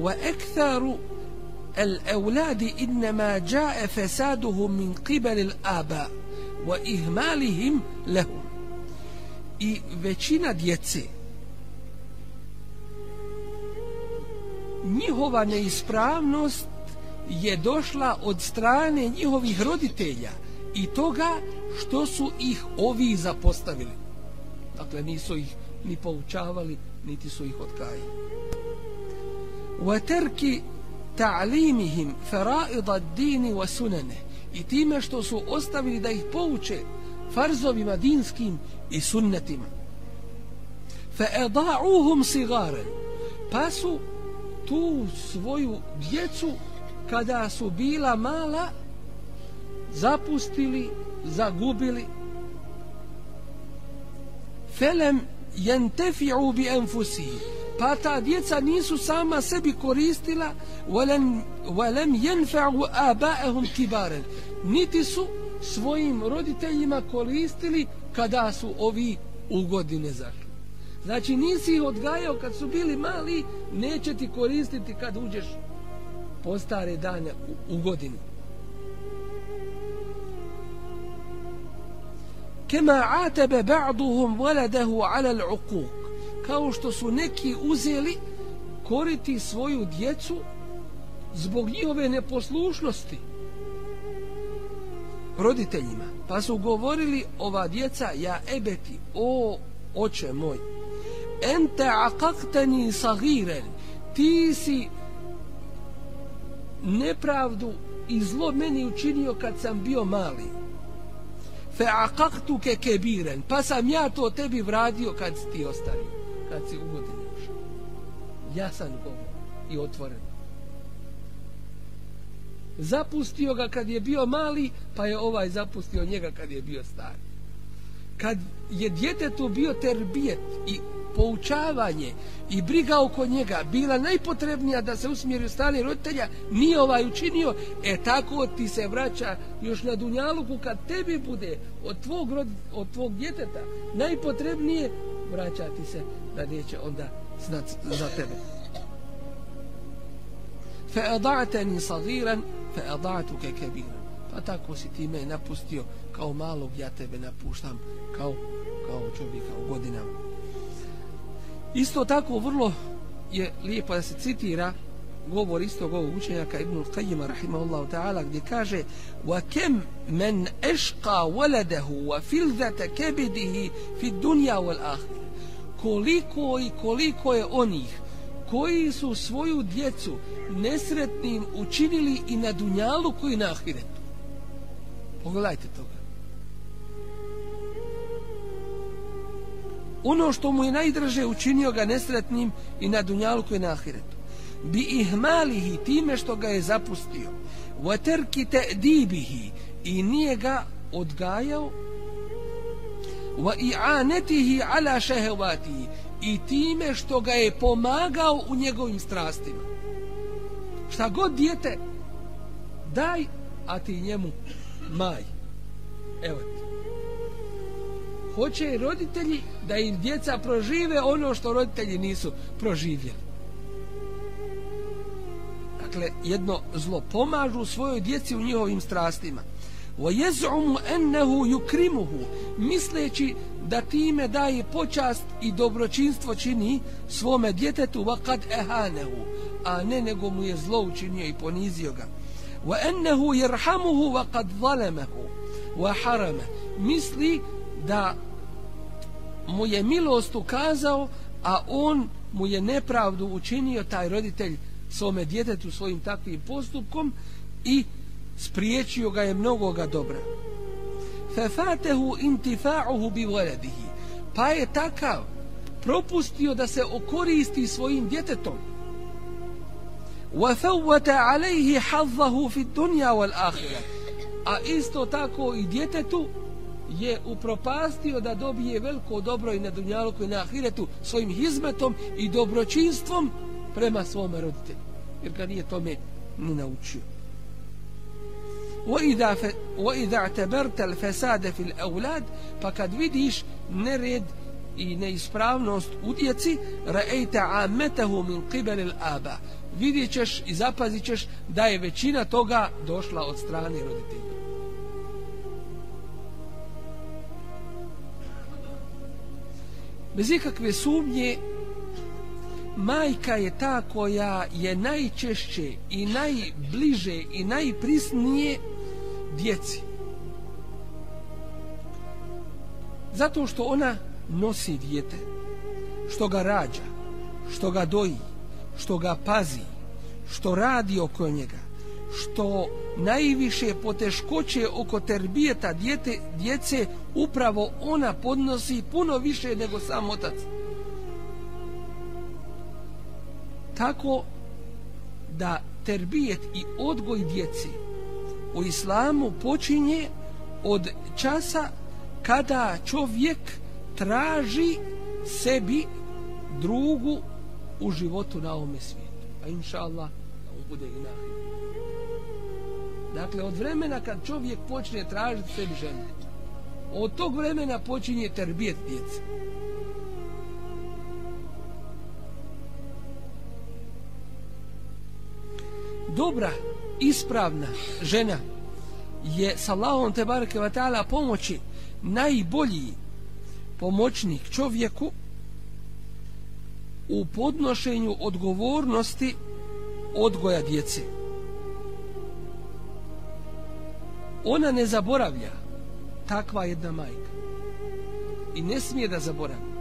وأكثر الأولاد إنما جاء فسادهم من قبل الآباء وإهمالهم لهم i većina djece njihova neispravnost je došla od strane njihovih roditelja i toga što su ih ovi zapostavili. Dakle, nisu ih ni poučavali, niti su ih odkajali. وَتَرْكِ ta'limihim fara'ida ad-din wa sunane i time što su ostavili da ih pouče farzovima dinskim i sunnetima fa ada'uhum sigaran pa su tu svoju djecu kada su bila mala zapustili zagubili felem jentefi'u bi enfusihim pa ta djeca nisu sama sebi koristila walem, walem jenfa'u aba'ahum kibaren. Niti su svojim roditeljima koristili kada su ovi u godine zašli. Znači nisi ih odgajao kad su bili mali neće ti koristiti kad uđeš po stare dane u, u godinu. Kema atebe ba'duhum waladahu ala l'uquq kao što su neki uzeli koriti svoju djecu zbog njihove neposlušnosti roditeljima. Pa su govorili ova djeca ja ebeti o oče moj ente akakteni sagiren ti si nepravdu i zlo meni učinio kad sam bio mali. Fe akaktuke kebiren pa sam ja to tebi vradio kad ti ostavio kad si u godini ušao. Jasan govor i otvoren. Zapustio ga kad je bio mali, pa je ovaj zapustio njega kad je bio stari. Kad je djetetu bio terbijet i poučavanje i briga oko njega bila najpotrebnija da se usmjeri u stane roditelja, nije ovaj učinio, e tako ti se vraća još na Dunjaluku kad tebi bude od tvog, rod, od tvog djeteta najpotrebnije vraćati se da neće onda znat za tebe. Fa ada'tani sagiran fa ada'tuka kebiran. Pa tako si ti me napustio kao malog, ja tebe napuštam kao, kao čovjeka u godinama. Isto tako vrlo je lijepo da se citira govor istog ovog učenjaka Ibn Qayyima rahimahullahu ta'ala gdje kaže wa kem men ešqa waladahu wa filzata kebidihi fi dunja wal ahir koliko i koliko je onih koji su svoju djecu nesretnim učinili i na dunjalu koji na ahiretu. Pogledajte toga. Ono što mu je najdraže učinio ga nesretnim i na dunjalu koji na ahiretu. Bi ihmalihi time što ga je zapustio. wa terki ta'dibihi i nije ga odgajao. Wa i'anatihi ala shahawatihi i time što ga je pomagao u njegovim strastima. Šta god dijete daj a ti njemu maj. Evo ti. Hoće roditelji da im djeca prožive ono što roditelji nisu proživjeli dakle jedno zlo pomažu svojoj djeci u njihovim strastima وَيَزْعُمُ أَنَّهُ يُكْرِمُهُ misleći da time daje počast i dobročinstvo čini svome djetetu وَقَدْ أَهَانَهُ a ne nego mu je zlo učinio i ponizio ga وَأَنَّهُ يَرْحَمُهُ وَقَدْ ظَلَمَهُ وَحَرَمَ misli da mu je milost ukazao a on mu je nepravdu učinio taj roditelj svome djetetu svojim takvim postupkom i spriječio ga je mnogoga dobra. Fafatehu intifa'uhu bi waladihi. Pa je takav propustio da se okoristi svojim djetetom. Wa fawwata alayhi hadhahu fi dunya wal akhirah. A isto tako i djetetu je upropastio da dobije veliko dobro i na dunjalu i na ahiretu svojim hizmetom i dobročinstvom prema svome roditelju. Jer ga nije tome ni naučio. وإذا, ف... وإذا اعتبرت الفساد في الأولاد فقد vidiš nered i neispravnost u djeci ra'ejta ametahu min qibel il aba vidjet ćeš i zapazit ćeš da je većina toga došla od strane roditelja. Bez ikakve sumnje, majka je ta koja je najčešće i najbliže i najprisnije djeci. Zato što ona nosi dijete, što ga rađa, što ga doji, što ga pazi, što radi oko njega, što najviše poteškoće oko terbijeta djete, djece upravo ona podnosi puno više nego sam otac. Tako da terbijet i odgoj djeci u islamu počinje od časa kada čovjek traži sebi drugu u životu na ovome svijetu. A inša Allah, on bude i nahir. Dakle, od vremena kad čovjek počne tražiti sebi ženu, od tog vremena počinje terbijet djece. Dobra, ispravna žena je sa Allahom te barake wa ta'ala pomoći najbolji pomoćnik čovjeku u podnošenju odgovornosti odgoja djece. Ona ne zaboravlja takva jedna majka i ne smije da zaboravi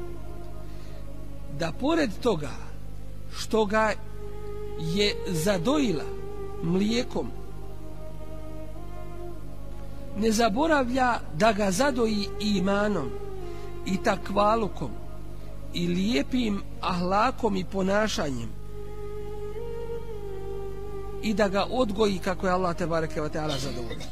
da pored toga što ga je zadojila mlijekom. Ne zaboravlja da ga zadoji imanom i takvalukom i lijepim ahlakom i ponašanjem i da ga odgoji kako je Allah te bareke ve taala zadovoljan.